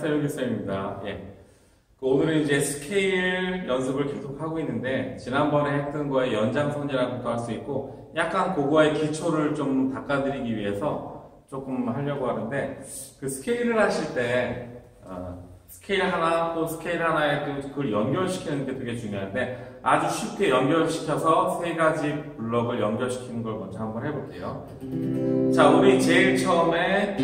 태욱이 쌤입니다. 예. 그 오늘은 이제 스케일 연습을 계속 하고 있는데 지난번에 했던 거에 연장선이라고도 할 수 있고 약간 그거의 기초를 좀 닦아드리기 위해서 조금 하려고 하는데 그 스케일을 하실 때 어, 스케일 하나 또 스케일 하나에 또 그걸 연결시키는 게 되게 중요한데 아주 쉽게 연결시켜서 세 가지 블럭을 연결시키는 걸 먼저 한번 해볼게요. 자, 우리 제일 처음에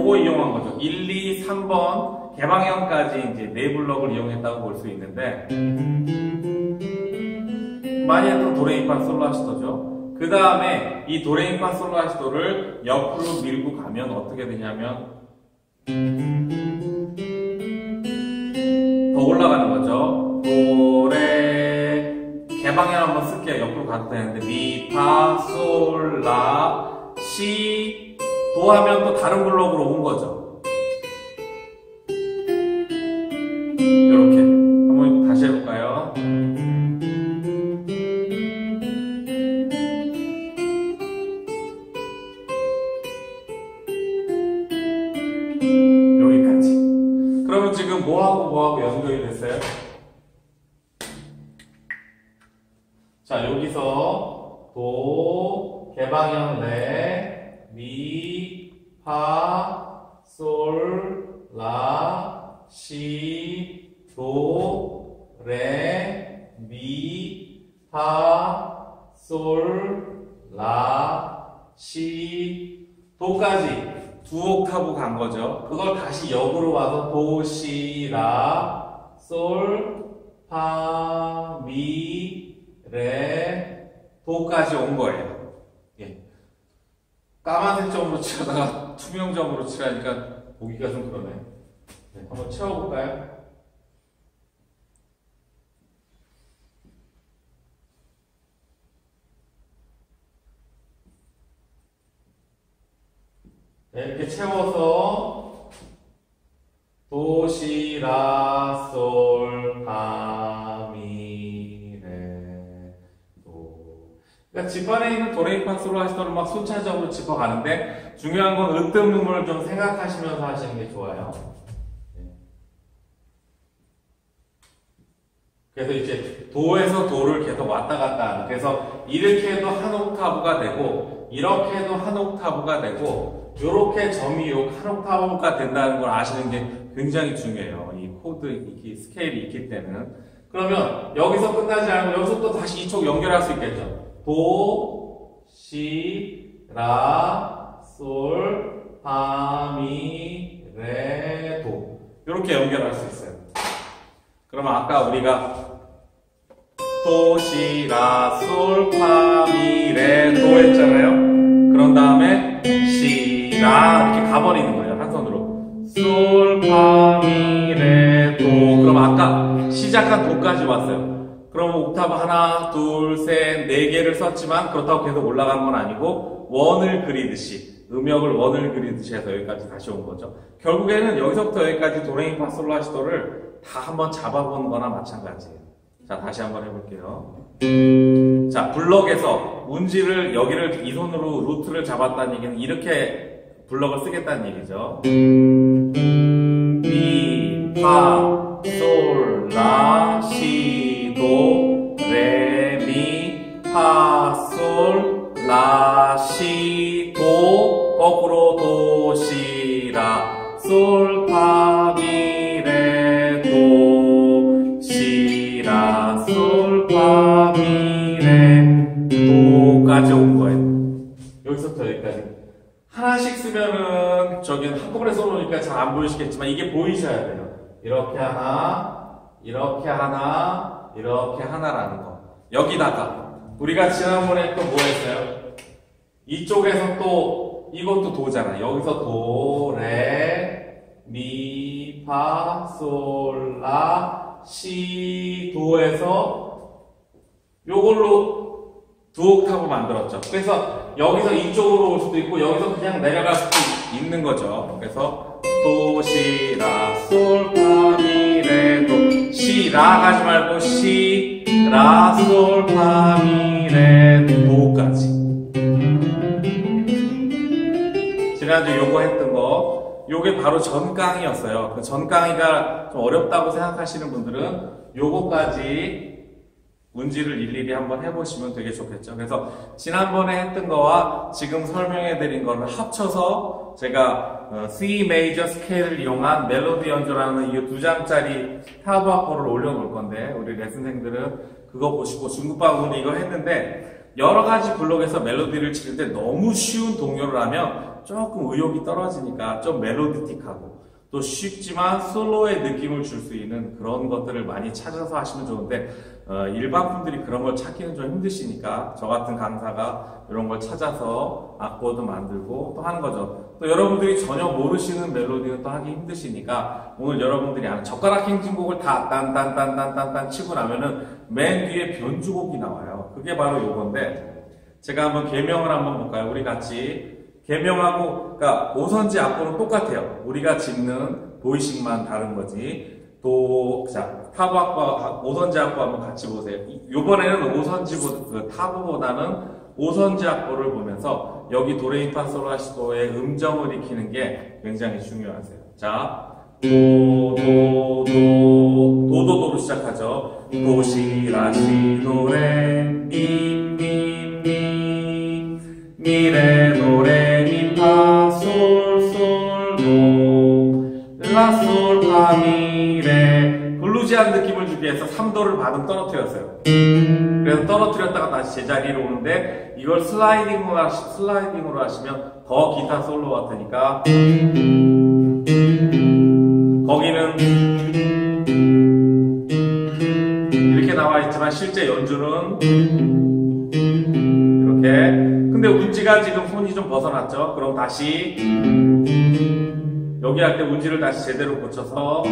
요거 이용한 거죠. 1, 2, 3번 개방형까지 이제 네 블럭을 이용했다고 볼 수 있는데 많이 했던 도레미파 솔라시도죠. 그 다음에 이 도레미파 솔라시도를 옆으로 밀고 가면 어떻게 되냐면 더 올라가는 거죠. 도레 개방형 한번 쓸게요. 옆으로 가도 되는데 미, 파, 솔, 라, 시, 도 하면 또 다른 블록으로 온 거죠. 이렇게 한번 다시 해볼까요? 여기까지. 그러면 지금 뭐하고 뭐하고 연결이 됐어요? 자, 여기서 도, 개방형 레, 미, 파, 솔, 라, 시, 도, 레, 미, 파, 솔, 라, 시, 도까지 두 옥타브 간 거죠. 그걸 다시 역으로 와서 도, 시, 라, 솔, 파, 미, 레, 도까지 온 거예요. 예. 까만색 점으로 칠하다가 투명 점으로 칠하니까 보기가 좀 그러네. 네, 한번 채워볼까요? 네, 이렇게 채워서 도, 시, 라, 솔, 파, 미, 레, 도. 그러니까 지판에 있는 도레미파 솔라시도를 막 순차적으로 짚어가는데 중요한 건 으뜸 음을 좀 생각하시면서 하시는 게 좋아요. 네. 그래서 이제 도에서 도를 계속 왔다 갔다. 그래서 이렇게 해도 한 옥타브가 되고 이렇게 해도 한 옥타브가 되고 이렇게 점이 요한 옥타브가 된다는 걸 아시는 게 굉장히 중요해요. 이 코드, 이 스케일이 있기 때는. 그러면 여기서 끝나지 않고 여기서 또 다시 이쪽 연결할 수 있겠죠. 도, 시, 라, 솔, 파, 미, 레, 도. 이렇게 연결할 수 있어요. 그러면 아까 우리가 도, 시, 라, 솔, 파, 미, 레, 도 했잖아요. 그런 다음에 시, 라 이렇게 가버리는 거예요. 한 손으로. 솔, 파, 미, 레, 도. 그럼 아까 시작한 도까지 왔어요. 그럼 옥타브 하나, 둘, 셋, 네 개를 썼지만 그렇다고 계속 올라간 건 아니고 원을 그리듯이 음역을 원을 그리듯이 해서 여기까지 다시 온 거죠. 결국에는 여기서부터 여기까지 도레미파 솔라시도를 다 한번 잡아보는 거나 마찬가지예요. 자, 다시 한번 해볼게요. 자, 블럭에서 운지를 여기를 이 손으로 루트를 잡았다는 얘기는 이렇게 블럭을 쓰겠다는 얘기죠. 미, 파, 솔, 라, 하나씩 쓰면은 저기 한꺼번에 써놓으니까 잘 안 보이시겠지만 이게 보이셔야 돼요. 이렇게 하나, 이렇게 하나, 이렇게 하나라는 거. 여기다가 우리가 지난번에 또 뭐 했어요? 이쪽에서 또 이것도 도잖아. 여기서 도, 레, 미, 파, 솔, 라, 시, 도에서 요걸로 두 옥타브 만들었죠. 그래서 여기서 이쪽으로 올 수도 있고 여기서 그냥 내려갈 수도 있는 거죠. 그래서 도, 시, 라, 솔, 파, 미, 레, 도. 시, 라 가지 말고 시, 라, 솔, 파, 미, 레, 도까지. 지난주에 요거 했던 거 요게 바로 전강의였어요. 그 전강의가 좀 어렵다고 생각하시는 분들은 요거까지 문지를 일일이 한번 해보시면 되게 좋겠죠. 그래서 지난번에 했던 거와 지금 설명해 드린 거를 합쳐서 제가 어, C 메이저 스케일을 이용한 멜로디 연주라는 이 두 장짜리 타브 악보를 올려놓을 건데 우리 레슨생들은 그거 보시고 중국방 오늘 이거 했는데 여러 가지 블록에서 멜로디를 때 너무 쉬운 동요를 하면 조금 의욕이 떨어지니까 좀 멜로디틱하고 또 쉽지만 솔로의 느낌을 줄 수 있는 그런 것들을 많이 찾아서 하시면 좋은데 어, 일반 분들이 그런 걸 찾기는 좀 힘드시니까 저 같은 강사가 이런 걸 찾아서 악보도 만들고 또 하는 거죠. 또 여러분들이 전혀 모르시는 멜로디는 또 하기 힘드시니까 오늘 여러분들이 젓가락 행진곡을 다 딴딴딴딴딴딴 치고 나면은 맨 뒤에 변주곡이 나와요. 그게 바로 요건데 제가 한번 개명을 한번 볼까요? 우리 같이 개명하고 그러니까 오선지 악보는 똑같아요. 우리가 짓는 도의식만 다른 거지. 도, 자, 타브 악보, 오선지 악보 한번 같이 보세요. 요번에는 오선지, 그 타브보다는 오선지 악보를 보면서 여기 도레미파솔라시도의 음정을 익히는 게 굉장히 중요하세요. 자, 도, 도, 도, 도도도로 시작하죠. 도시 라시 노래, 미, 미, 미, 미레, 3일에 블루지한 느낌을 주기 위해서 3도를 반음 떨어뜨렸어요. 그래서 떨어뜨렸다가 다시 제자리로 오는데 이걸 슬라이딩으로, 하시, 슬라이딩으로 하시면 더 기타 솔로 같으니까 거기는 이렇게 나와 있지만 실제 연주는 이렇게 근데 운지가 지금 손이 좀 벗어났죠? 그럼 다시 여기 할 때 운지를 다시 제대로 고쳐서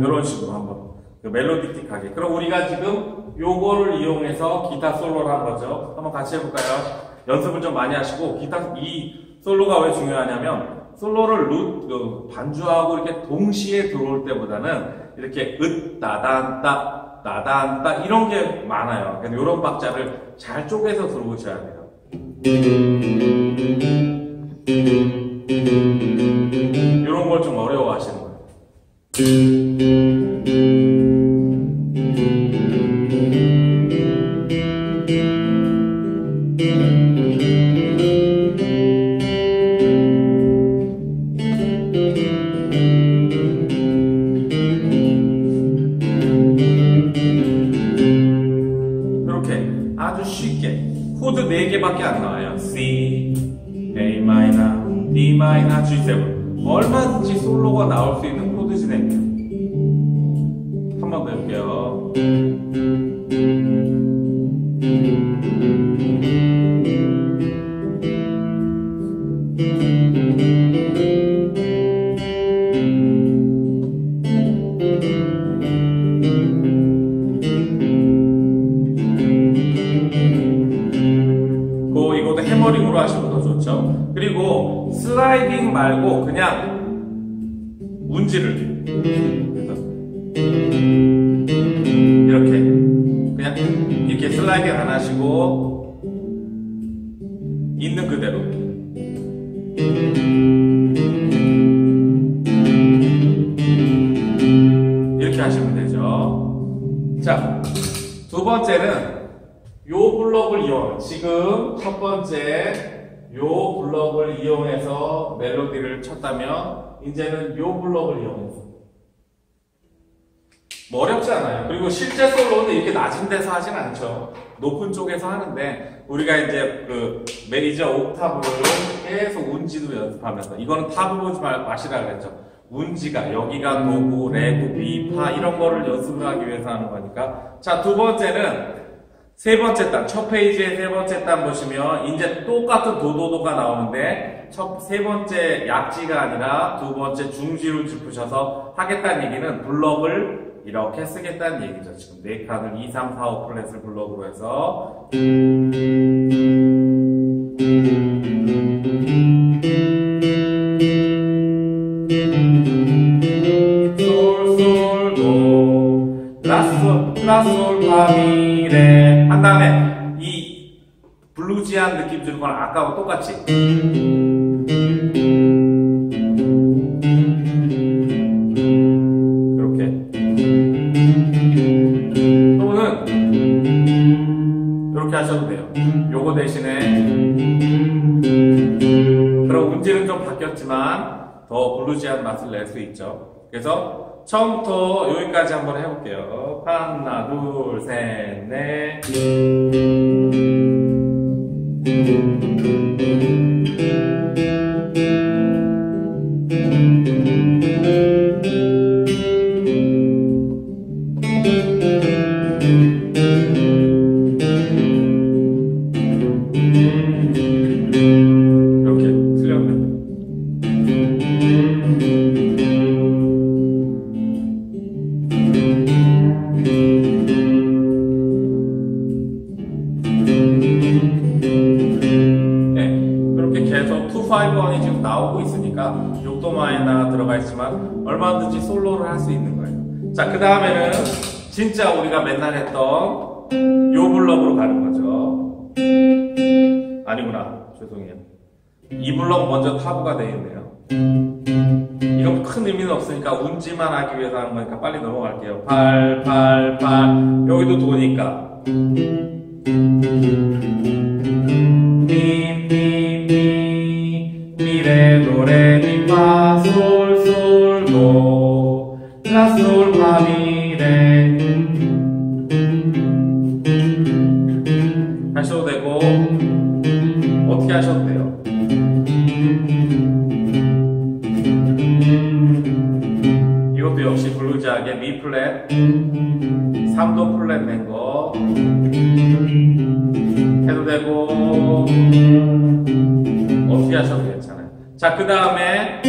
이런 식으로 한번 그 멜로디틱하게 그럼 우리가 지금 요거를 이용해서 기타 솔로를 한 거죠 한번 같이 해볼까요? 연습을 좀 많이 하시고 기타 이 솔로가 왜 중요하냐면 솔로를 루그 반주하고 이렇게 동시에 들어올 때보다는 이렇게 으 따단따 따단따 이런 게 많아요. 그래서 이런 박자를 잘 쪼개서 들어오셔야 돼요. 이런 걸 좀 어려워하시는 거예요. 얼마든지 솔로가 나올 수 있는 코드 진행이에요. 한 번 더 해볼게요. 그리고 슬라이딩 말고 그냥 운지를 이렇게 그냥 이렇게 슬라이딩 안 하시고 있는 그대로 이렇게 하시면 되죠. 자, 두 번째는 요 블럭을 이용, 지금 첫 번째 요 블럭을 이용해서 멜로디를 쳤다면 이제는 요 블럭을 이용해서 뭐 어렵지 않아요. 그리고 실제 솔로는 이렇게 낮은 데서 하진 않죠. 높은 쪽에서 하는데 우리가 이제 그 메이저 옥타브를 계속 운지도 연습하면서 이거는 타브 보지 말- 마시라 그랬죠. 운지가 여기가 도구, 레구, 미, 파 이런 거를 연습을 하기 위해서 하는 거니까 자 두 번째는 세 번째 단, 첫 페이지의 세 번째 단 보시면 이제 똑같은 도도도가 나오는데 첫 세 번째 약지가 아니라 두 번째 중지를 짚으셔서 하겠다는 얘기는 블럭을 이렇게 쓰겠다는 얘기죠. 지금 네 칸을 2, 3, 4, 5 플랫을 블럭으로 해서 라솔, 라솔, 파미레 한 다음에 이 블루지한 느낌 주는 건 아까하고 똑같이. 이렇게. 또는 이렇게 하셔도 돼요. 요거 대신에 그럼 음질은 좀 바뀌었지만 더 블루지한 맛을 낼 수 있죠. 그래서 처음부터 여기까지 한번 해볼게요. 하나, 둘, 셋, 넷. 그 다음에는 진짜 우리가 맨날 했던 요 블럭으로 가는 거죠. 아니구나. 죄송해요. 이 블럭 먼저 타부가 되어 있네요. 이건 큰 의미는 없으니까 운지만 하기 위해서 하는 거니까 빨리 넘어갈게요. 8, 8, 8. 여기도 도니까. 미, 미, 미, 미레, 도레, 미, 레. 하셔도 되고, 어떻게 하셔도 돼요. 이것도 역시 블루지하게 미 플랫, 3도 플랫 낸 거. 해도 되고 어떻게 하셔도 괜찮아요. 자, 그 다음에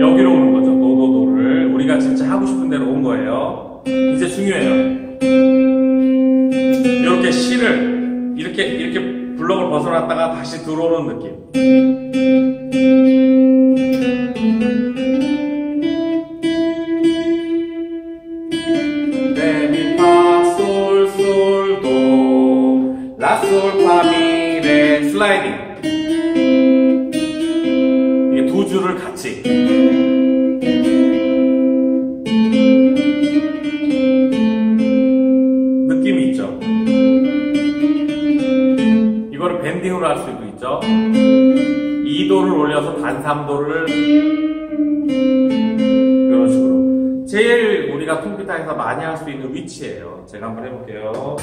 여기로 오는 거죠. 도도도를 우리가 진짜 하고 싶은 대로 온 거예요. 이제 중요해요. 이렇게 실을 이렇게 이렇게 블럭을 벗어났다가 다시 들어오는 느낌. 레미파 솔솔도 라솔파미레 슬라이딩 이거를 밴딩으로 할 수도 있죠 2도를 올려서 단 3도를 이런 식으로 제일 우리가 통기타에서 많이 할 수 있는 위치예요. 제가 한번 해볼게요.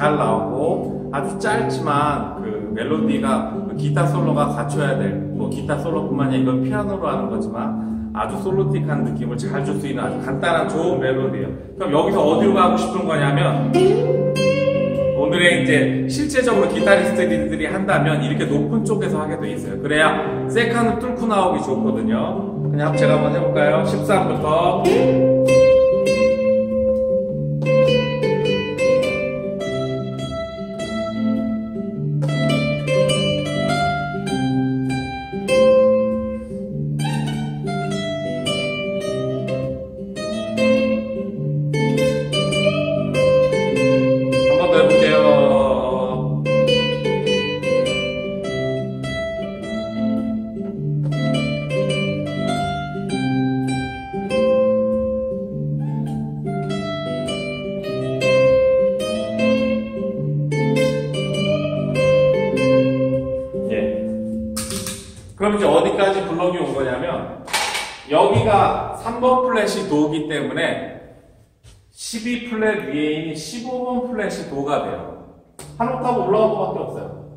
잘 나오고 아주 짧지만 그 멜로디가 그 기타 솔로가 갖춰야 될, 뭐 기타 솔로뿐만 아니라 이건 피아노로 하는 거지만 아주 솔로틱한 느낌을 잘 줄 수 있는 아주 간단한 좋은 멜로디예요. 그럼 여기서 어디로 가고 싶은 거냐면 오늘의 이제 실제적으로 기타리스트들이 한다면 이렇게 높은 쪽에서 하게 돼 있어요. 그래야 세칸을 뚫고 나오기 좋거든요. 그냥 합체가 한번 해볼까요? 13부터 12 플랫 위에 있는 15번 플랫이 도가 돼요. 한 옥타브 올라온 것밖에 없어요.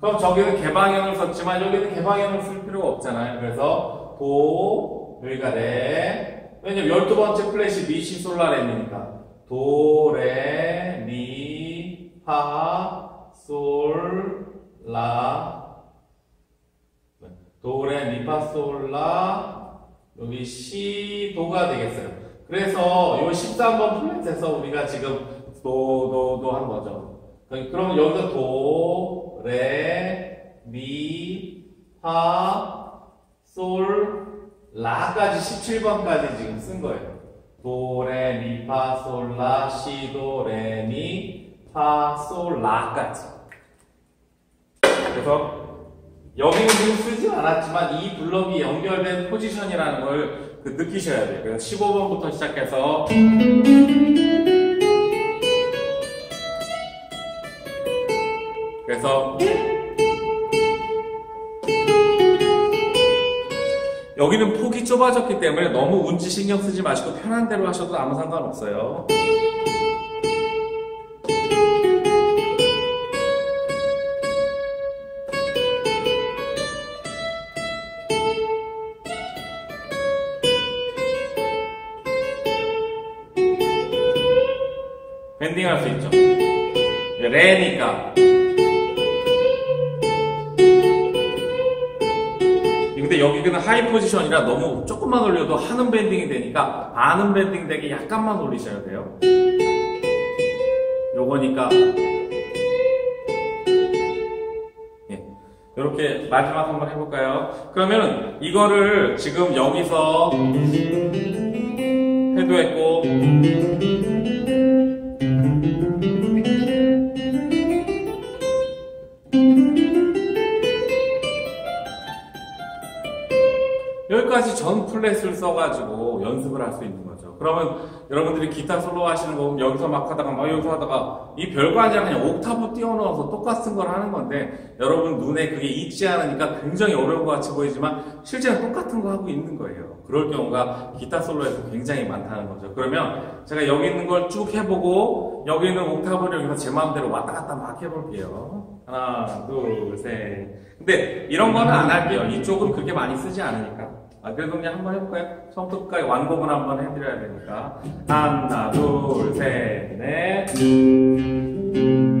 그럼 저기는 개방형을 썼지만 여기는 개방형을 쓸 필요가 없잖아요. 그래서 도, 여기가 레. 왜냐면 12번째 플랫이 미시 솔라레니까. 도, 레, 미, 파, 솔, 라. 도, 레, 미, 파, 솔, 라. 여기 시, 도가 되겠어요. 그래서 이 13번 플랫에서 우리가 지금 도, 도, 도 한 거죠. 그럼 여기서 도, 레, 미, 파, 솔, 라까지 17번까지 지금 쓴 거예요. 도, 레, 미, 파, 솔, 라, 시, 도, 레, 미, 파, 솔, 라까지. 그래서 여기는 지금 쓰지 않았지만 이 블럭이 연결된 포지션이라는 걸 그 느끼셔야 돼요. 그래서 15번부터 시작해서 그래서 여기는 폭이 좁아졌기 때문에 너무 운지 신경 쓰지 마시고 편한 대로 하셔도 아무 상관없어요. bending 할 수 있죠. 레니까. 근데 여기는 high position이라 너무 조금만 올려도 한음 bending이 되니까 반음 bending 되게 약간만 올리셔야 돼요. 요거니까 예. 이렇게 마지막 한번 해볼까요? 그러면 이거를 지금 여기서 해도 했고 여기까지 전 플랫을 써가지고 연습을 할 수 있는 거죠. 그러면 여러분들이 기타 솔로 하시는 거 보면 여기서 막 하다가 막 여기서 하다가 이 별거 아니라 그냥 옥타브 띄워넣어서 똑같은 걸 하는 건데 여러분 눈에 그게 익지 않으니까 굉장히 어려운 것 같이 보이지만 실제는 똑같은 거 하고 있는 거예요. 그럴 경우가 기타 솔로에서 굉장히 많다는 거죠. 그러면 제가 여기 있는 걸 쭉 해보고 여기 있는 옥타브를 여기서 제 마음대로 왔다 갔다 막 해볼게요. 하나, 둘, 셋. 근데 이런 거는 안 할게요. 이쪽은 그렇게 많이 쓰지 않으니까. 아, 그냥 한번 해볼까요? 처음부터 끝까지 완곡은 한번 해드려야 되니까. 하나, 둘, 셋, 넷.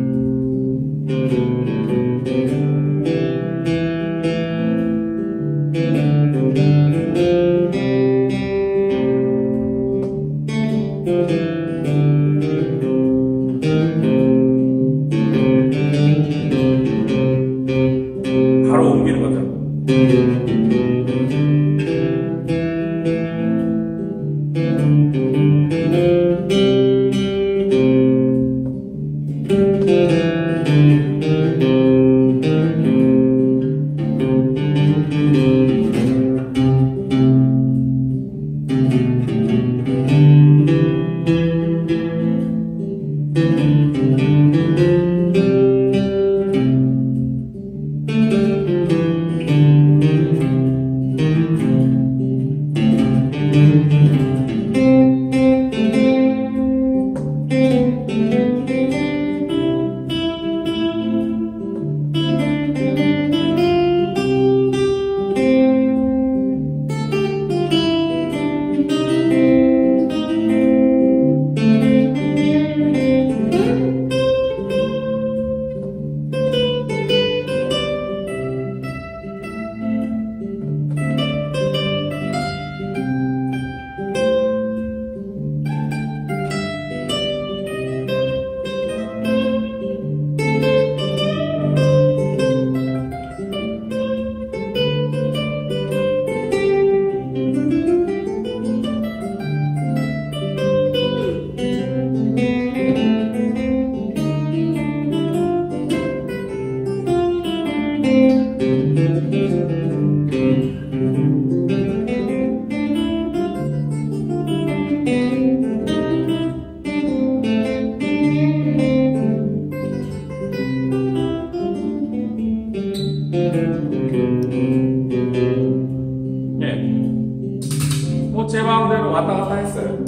뭐 제 마음대로 왔다 갔다 했어요.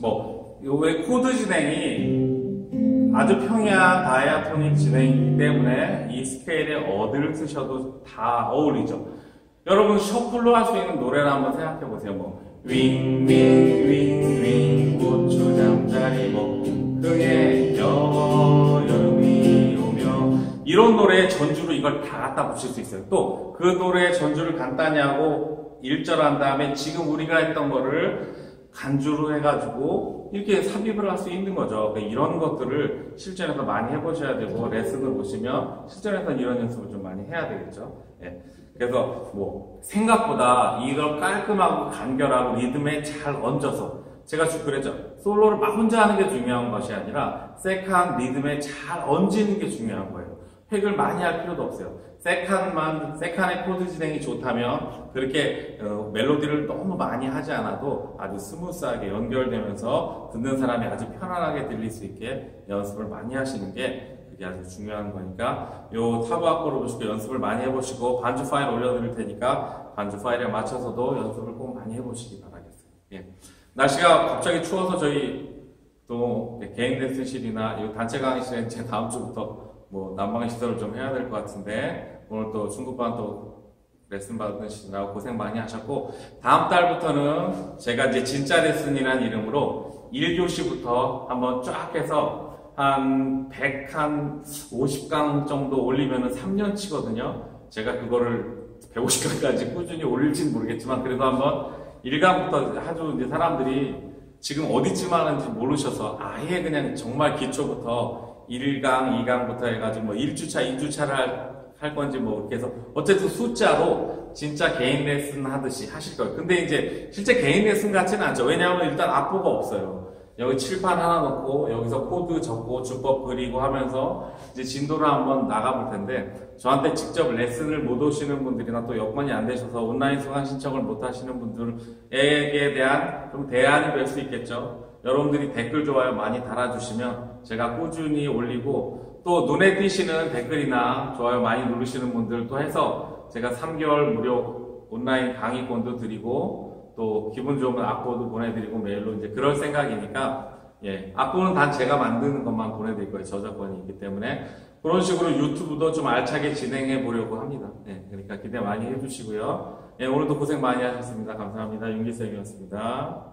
뭐, 왜 코드 진행이 아주 평이한 diatonic 진행이기 때문에 이 스케일의 어디를 쓰셔도 다 어울리죠. 여러분 shuffle로 할 수 있는 노래를 한번 생각해 보세요. 뭐 윙윙윙윙 고추 잠자리 먹고 그의 여름이 오며 이런 노래의 전주로 이걸 다 갖다 붙일 수 있어요. 또 그 노래의 전주를 간단히 하고 1절 한 다음에 지금 우리가 했던 거를 간주로 해가지고 이렇게 삽입을 할 수 있는 거죠. 그러니까 이런 것들을 실전에서 많이 해보셔야 되고 레슨을 보시면 실전에서 이런 연습을 좀 많이 해야 되겠죠. 예. 그래서 뭐 생각보다 이걸 깔끔하고 간결하고 리듬에 잘 얹어서 제가 쭉 그랬죠. 솔로를 막 혼자 하는 게 중요한 것이 아니라 second 리듬에 잘 얹는 게 중요한 거예요. 획을 많이 할 필요도 없어요. second만 second의 코드 진행이 좋다면 그렇게 어, 멜로디를 너무 많이 하지 않아도 아주 smooth하게 연결되면서 듣는 사람이 아주 편안하게 들릴 수 있게 연습을 많이 하시는 게 그게 아주 중요한 거니까 요 타브 악보로 보시고 연습을 많이 해보시고 반주 파일 올려드릴 테니까 반주 파일에 맞춰서도 연습을 꼭 많이 해보시기 바라겠어요. 예. 날씨가 갑자기 추워서 저희 또 개인 레슨실이나 이 단체 강의실에 제 다음 주부터 뭐 난방 시설을 좀 해야 될 것 같은데 오늘 또 중급반 또 레슨 받으시느라고 고생 많이 하셨고 다음 달부터는 제가 이제 진짜 레슨이라는 이름으로 1교시부터 한번 쫙 해서 한 100, 한 50강 정도 올리면은 3년치거든요. 제가 그거를 150강까지 꾸준히 올릴지는 모르겠지만 그래도 한번 1강부터 아주 이제 사람들이 지금 어디쯤 하는지 모르셔서 아예 그냥 정말 기초부터 1강, 2강부터 해가지고 뭐 1주차, 2주차를 할, 할 건지 뭐 이렇게 해서 어쨌든 숫자로 진짜 개인 레슨 하듯이 하실 거예요. 근데 이제 실제 개인 레슨 같지는 않죠. 왜냐하면 일단 악보가 없어요. 여기 칠판 하나 넣고 여기서 코드 적고 주법 그리고 하면서 이제 진도를 한번 나가볼 텐데 저한테 직접 레슨을 못 오시는 분들이나 또 여건이 안 되셔서 온라인 수강 신청을 못 하시는 분들에게 대한 좀 대안이 될 수 있겠죠. 여러분들이 댓글 좋아요 많이 달아주시면 제가 꾸준히 올리고 또 눈에 띄시는 댓글이나 좋아요 많이 누르시는 분들도 해서 제가 3개월 무료 온라인 강의권도 드리고 또 기분 좋으면 악보도 보내드리고 메일로 이제 그럴 생각이니까 예 악보는 단 제가 만드는 것만 보내드릴 거예요. 저작권이 있기 때문에. 그런 식으로 유튜브도 좀 알차게 진행해 보려고 합니다. 예 그러니까 기대 많이 해주시고요. 예 오늘도 고생 많이 하셨습니다. 감사합니다. 윤기쌤이었습니다